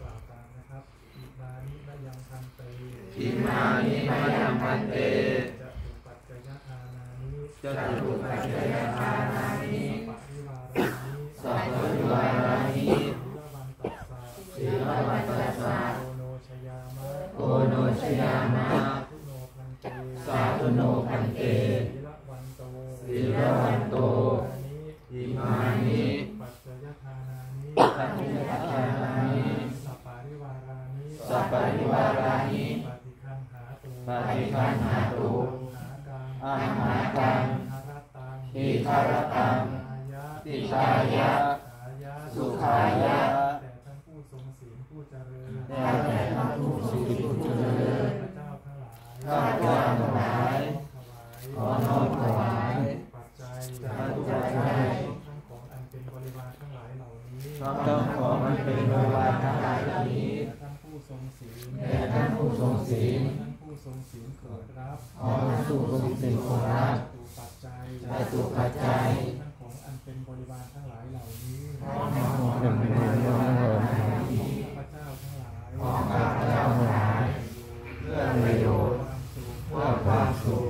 กล่าวตามนะครับอิมานิมะยังพันเตอิมานิมายังพันเตจะตุปัจจยอานานิจตุปัจจยทานานิสัพพะริวารานิสัพพะริวารานิศีลวันตัสสะศีลวันตัสสะโอโนชยามะโอโนชยามะทุโนพันเตสาธุโนพันเตศีลวันโต ศีลวันโต อิมานิ ปัจจยทานานิ สัพพะทานานิ สัพปาริวารานิ สัพ ปะริวารานิปฏิคันหาตุปฏิคันหาตุหากังอาหากังหารตังอิทารตังอายะติชายะขายะ สุขายะแต่ท่านผู้ทรงศีลผู้เจริญแด่แต่ท่านผู้ศีลผู้เจริญพระเจ้าทั้งหลายข้าพเจ้าทั้งหลายขอน้อมถวายปัจจัยปัจจัยทั้งของอันเป็นบริวารทั้งหลายเหล่านี้พร้อมต้องขอมันเป็นบริวารทั้งหลาย ศีลแด่ท่านผู้ทรงศีลท่านผู้ทรงศีลโปรดรับขอท่านผู้ทรงศีลโปรดรับตูปัจจัยจตุปัจจัยทั้งของอันเป็นบริวารทั้งหลายเหล่านี้ของข้าพเจ้าทั้งหลายของข้าพเจ้าทั้งหลายเพื่อประโยชน์เพื่อความสุข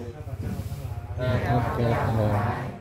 เพื่อความสุขข้าพเจ้าทั้งหลายแด่ข้าพเจ้าทั้งหลาย